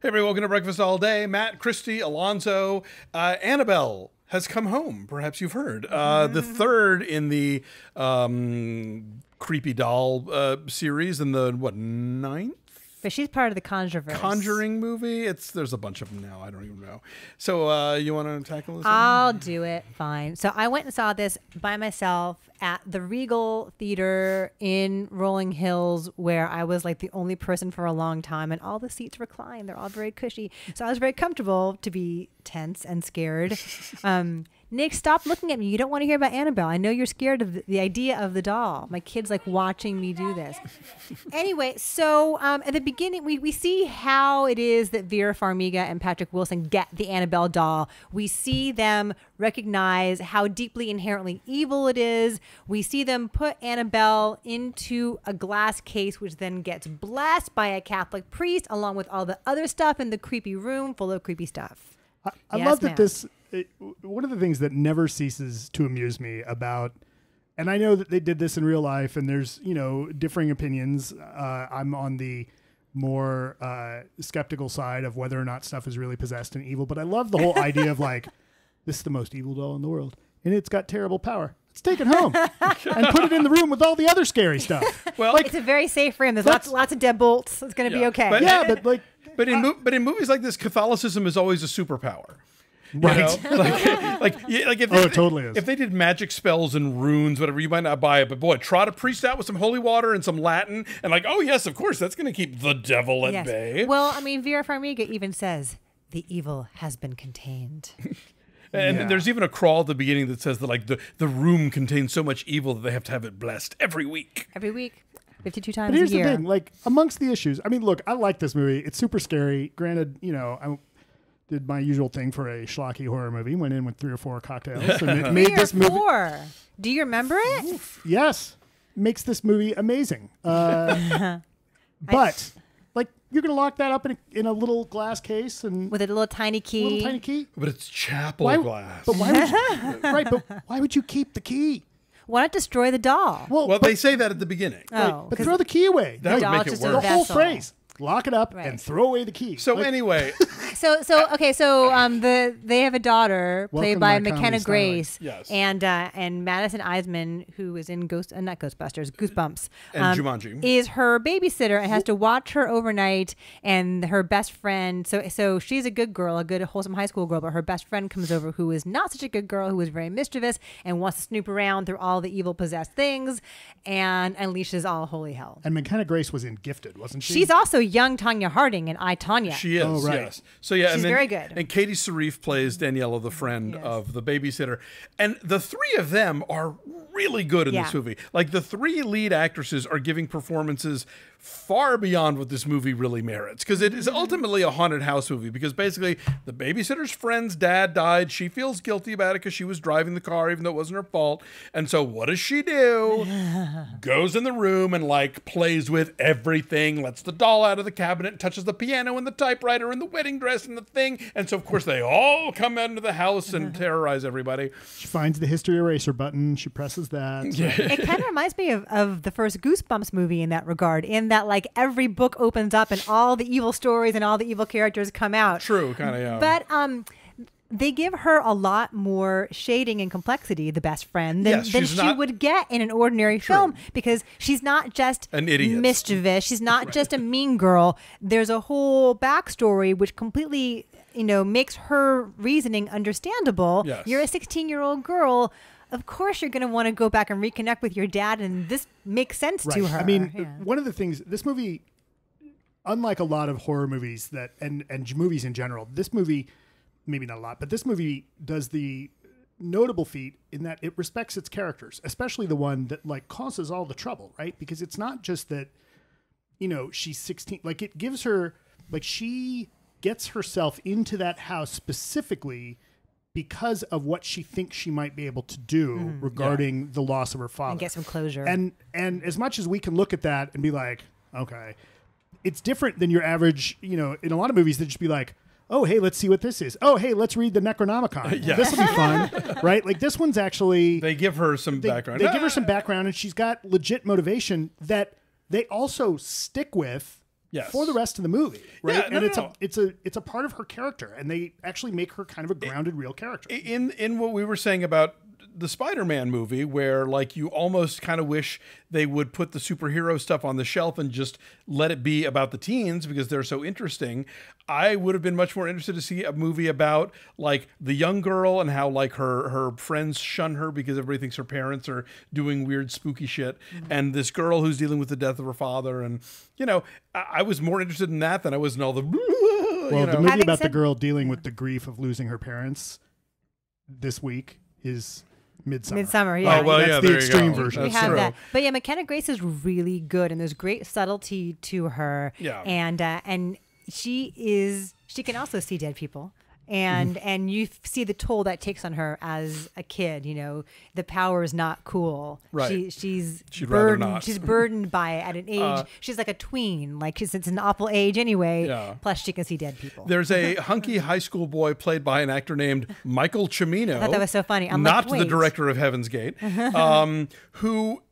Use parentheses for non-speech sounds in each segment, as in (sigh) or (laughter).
Hey, everybody, welcome to Breakfast All Day. Matt, Christy, Alonso, uh, Annabelle has come home. Perhaps you've heard. Uh, the third in the um, creepy doll uh, series, and the what ninth But she's part of the Conjureverse. Conjuring movie. It's there's a bunch of them now. I don't even know. So uh, you want to tackle this? I'll do it. Fine. So I went and saw this by myself at the Regal Theater in Rolling Hills, where I was like the only person for a long time, and all the seats recline. They're all very cushy. So I was very comfortable to be tense and scared. (laughs) Um, Nick, stop looking at me. You don't want to hear about Annabelle. I know you're scared of the, the idea of the doll. My kid's like watching me do this. (laughs) anyway, so um, at the beginning, we, we see how it is that Vera Farmiga and Patrick Wilson get the Annabelle doll. We see them recognize how deeply inherently evil it is. We see them put Annabelle into a glass case, which then gets blessed by a Catholic priest, along with all the other stuff in the creepy room full of creepy stuff. I, I Yes, love that ma'am. this. It, one of the things that never ceases to amuse me about, and I know that they did this in real life, and there's you know differing opinions. Uh, I'm on the more uh, skeptical side of whether or not stuff is really possessed and evil, but I love the whole (laughs) idea of like this is the most evil doll in the world, and it's got terrible power. Let's take it home and put it in the room with all the other scary stuff. well, like, It's a very safe room. There's lots, That's- lots of deadbolts. It's going to be okay. but- yeah, but like but in uh, mo- but in movies like this, Catholicism is always a superpower. You Right. know? (laughs) like, like, yeah, like if Oh, they, it totally is. If they did magic spells and runes, whatever, you might not buy it. But boy, trot a priest out with some holy water and some Latin, and like, oh yes, of course, that's going to keep the devil at Yes. bay. Well, I mean, Vera Farmiga even says the evil has been contained. (laughs) and Yeah. there's even a crawl at the beginning that says that like the the room contains so much evil that they have to have it blessed every week. Every week, 52 times But here's a year. the thing, like amongst the issues, I mean, look, I like this movie. It's super scary. Granted, you know, I did my usual thing for a schlocky horror movie. Went in with three or four cocktails and it (laughs) made Three or this movie. four. Do you remember it? Yes, makes this movie amazing. Uh, (laughs) but like, you're gonna lock that up in a, in a little glass case and With a little tiny key. little tiny key. But it's chapel Why- glass. But why would you, (laughs) right? But why would you keep the key? Why not destroy the doll? Well, well, but, they say that at the beginning. oh, but 'cause throw the key away. That would make it worse. the whole phrase. Lock it up Right. and throw away the key. So Like, anyway, (laughs) (laughs) so so okay so um the they have a daughter played by McKenna Grace Yes. and uh, and Madison Iseman who is in Ghost uh, not Ghostbusters Goosebumps And um, Jumanji. is her babysitter and has to watch her overnight and her best friend so so she's a good girl a good wholesome high school girl but her best friend comes over who is not such a good girl who is very mischievous and wants to snoop around through all the evil possessed things and unleashes all holy hell. and McKenna Grace was in Gifted, wasn't she? She's also young Tonya Harding and I Tonya. She is, Oh, right. yes. So yeah, She's and then, very good. And Katie Sarife plays Daniela, the friend Yes. of the babysitter, and the three of them are really good in this movie. Like the three lead actresses are giving performances far beyond what this movie really merits because it Mm-hmm. ultimately a haunted house movie because basically the babysitter's friend's dad died she feels guilty about it because she was driving the car even though it wasn't her fault and so what does she do (laughs) goes in the room and like plays with everything, lets the doll out of the cabinet, touches the piano and the typewriter and the wedding dress and the thing. And so of course they all come into the house and (laughs) terrorize everybody. She finds the history eraser button. She presses that. (laughs) it kind of reminds me of, of the first Goosebumps movie in that regard, in that like every book opens up and all the evil stories and all the evil characters come out. True, kind of yeah. But um they give her a lot more shading and complexity, the best friend, than, Yes, than she would get in an ordinary film because she's not just An idiot. mischievous. She's not just a mean girl. There's a whole backstory which completely, you know, makes her reasoning understandable. Yes. You're a 16 year old girl. Of course, you're going to want to go back and reconnect with your dad, and this makes sense to her. I mean, Yeah. one of the things this movie, unlike a lot of horror movies that and and movies in general, this movie, maybe not a lot, but this movie does the notable feat in that it respects its characters, especially the one that like causes all the trouble, right? Because it's not just that, you know, she's 16, like it gives her like she gets herself into that house specifically because of what she thinks she might be able to do mm-hmm. regarding the loss of her father and get some closure. and and as much as we can look at that and be like, okay, it's different than your average. You know, in a lot of movies, they just be like, oh hey, let's see what this is. Oh hey, let's read the Necronomicon. (laughs) Yeah. This will be fun, (laughs) right? Like this one's actually they give her some they, background. they give her ah! some background, and she's got legit motivation that they also stick with Yes. for the rest of the movie, right? Yeah, no, and it's no. a it's a it's a part of her character, and they actually make her kind of a grounded, real character. in in what we were saying about the Spider-Man movie where like you almost kind of wish they would put the superhero stuff on the shelf and just let it be about the teens because they're so interesting. I would have been much more interested to see a movie about like the young girl and how like her her friends shun her because everybody thinks her parents are doing weird spooky shit. Mm-hmm. And this girl who's dealing with the death of her father and you know I, I was more interested in that than I was in all the (laughs) well, you the movie Having about the girl dealing with the grief of losing her parents this week is Midsummer. Midsummer, yeah. Oh well, That's yeah, the there you extreme go. version. we That's have true. that. But yeah, McKenna Grace is really good, and there's great subtlety to her. Yeah. and uh, and she is she can also see dead people. And Mm-hmm. and you f- see the toll that takes on her as a kid. You know, the power is not cool. Right. She, she's She'd burdened. not. Uh, She's (laughs) burdened by it at an age. she's like a tween. Like she's, it's an awful age anyway. Yeah. Plus, she can see dead people. There's a (laughs) hunky high school boy played by an actor named Michael Cimino. I thought that was so funny. I'm like, not the director of Heaven's Gate, (laughs) um, who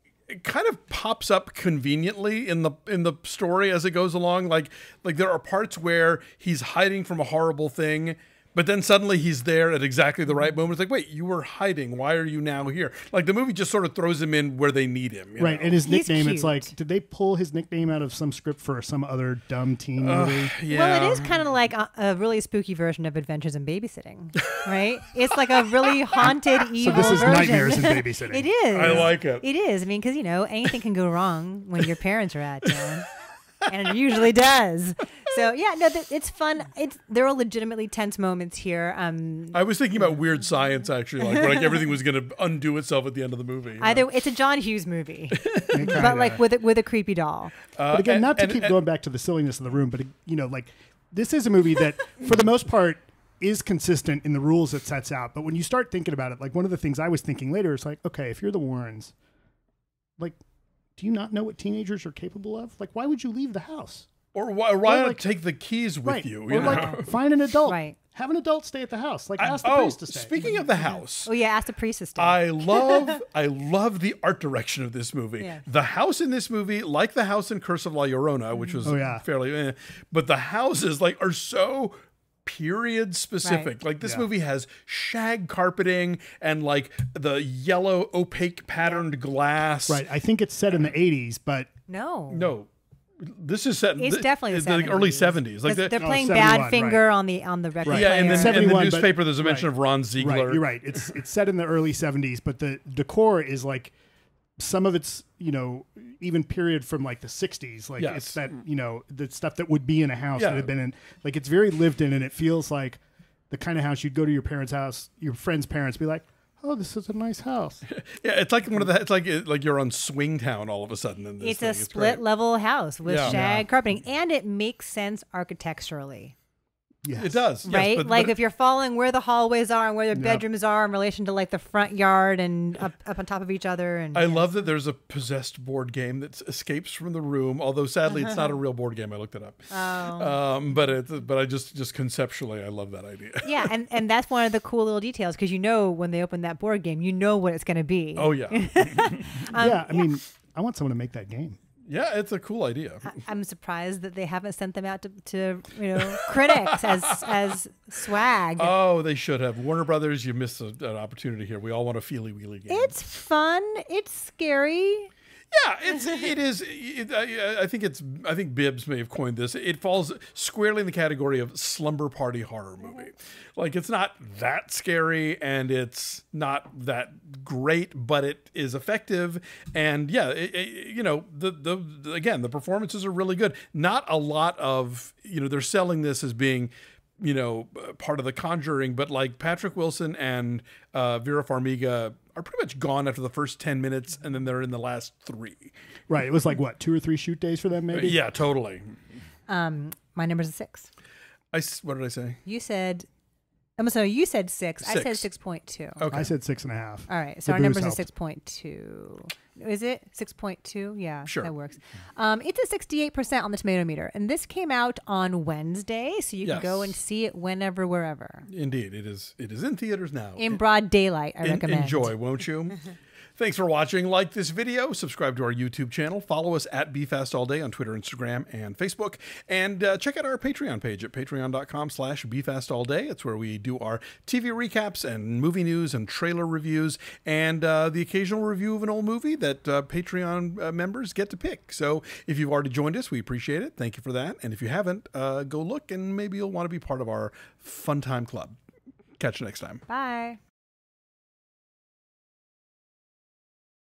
kind of pops up conveniently in the in the story as it goes along. Like like there are parts where he's hiding from a horrible thing. But then suddenly he's there at exactly the right moment. It's like, wait, you were hiding. Why are you now here? Like the movie just sort of throws him in where they need him. you Right, know? and his He's nickname, it's like, did they pull his nickname out of some script for some other dumb teen movie? yeah. Well, it is kind of like a, a really spooky version of Adventures in Babysitting, (laughs) right? it's like a really haunted, evil So this is version. Nightmares in (laughs) Babysitting. it is. I like it. It is. I mean, because you know anything can go wrong when your parents are at, town, and it usually does. So yeah, no, th- it's fun. It's there are legitimately tense moments here. Um, I was thinking about weird science actually, like, where, like everything was going to undo itself at the end of the movie. you know? either it's a John Hughes movie, (laughs) Kinda. but like with a, with a creepy doll. Uh, But again, and- not to and- keep and- going back to the silliness of the room, but you know, like this is a movie that, for the most part, is consistent in the rules it sets out. But when you start thinking about it, like one of the things I was thinking later is like, okay, if you're the Warrens, like, do you not know what teenagers are capable of? Like, why would you leave the house? Or why, why Or, not like- take the keys with right. you? or you know? like, find an adult. Right. Have an adult stay at the house. Like, I- ask the oh, priest to stay. speaking of the house, Oh yeah, ask the priest to stay. I (laughs) love I love the art direction of this movie. Yeah. The house in this movie, like the house in Curse of La Llorona, which was Oh, yeah. fairly, eh, but the houses like are so period specific. Right. Like this Yeah. movie has shag carpeting and like the yellow opaque patterned glass. right. I think it's set in the 80s, but no, No. This is set. It's th- definitely the, the 70s. early seventies. Like 'Cause the, they're Oh, playing 71, Badfinger on the on the record Right. yeah, and then in the 71, but- newspaper, there's a mention right. of Ron Ziegler. Right, you're right. It's it's set in the early 70s, but the decor is like some of it's you know even period from like the 60s. Like Yes. it's that you know the stuff that would be in a house Yeah. that had been in. Like it's very lived in, and it feels like the kind of house you'd go to your parents' house, your friend's parents, be like, "Oh, this is a nice house." (laughs) Yeah, it's like one of the. It's like like you're on Swingtown all of a sudden. In this It's thing. a split great. level house with Yeah. shag carpeting, and it makes sense architecturally, Yes. It does, yes, right? but- like but- if you're following where the hallways are and where the Yeah. bedrooms are in relation to like the front yard and up, up on top of each other. And I love that there's a possessed board game that escapes from the room. Although sadly, it's not a real board game. I looked it up. Oh. Um, but it, but I just just conceptually, I love that idea. (laughs) yeah, and and that's one of the cool little details because you know when they open that board game, you know what it's going to be. Oh yeah, (laughs) yeah, I mean, I want someone to make that game. Yeah, it's a cool idea. I'm surprised that they haven't sent them out to, to you know critics as as swag. Oh, they should have. Warner Brothers, you missed a, an opportunity here. We all want a feely wheelie game. it's fun. It's scary. Yeah, it's it is. It, I, I think it's. I think Bibbs may have coined this. It falls squarely in the category of slumber party horror movie. Mm-hmm. Like it's not that scary and it's not that great, but it is effective. And yeah, it, it- you know the, the the again the performances are really good. Not a lot of you know they're selling this as being you know uh, part of the conjuring but like patrick wilson and uh, vera farmiga are pretty much gone after the first 10 minutes and then they're in the last three Right. It was like what two or three shoot days for them, maybe. yeah totally Um, my number's a six. I, what did i say You said, I'm sorry, you said six. I said Six. six point two. okay I said six and a half. All right, so The our booze number's a helped. six point two. Is it six point two? Yeah, Sure. that works. Um, it's a sixty-eight percent on the tomato meter, and this came out on Wednesday, so you can go Yes. and see it whenever, wherever, indeed it is it is in theaters now in broad daylight. I En- recommend. enjoy won't you (laughs) Thanks for watching. Like this video, subscribe to our YouTube channel, follow us at bfastallday on Twitter, Instagram, and Facebook, and uh, check out our Patreon page at patreon.com slash bfastallday. It's where we do our TV recaps and movie news and trailer reviews and uh, the occasional review of an old movie that uh, Patreon uh, members get to pick. So if you've already joined us, we appreciate it. Thank you for that. And if you haven't, uh, go look and maybe you'll want to be part of our fun time club. Catch you next time. Bye.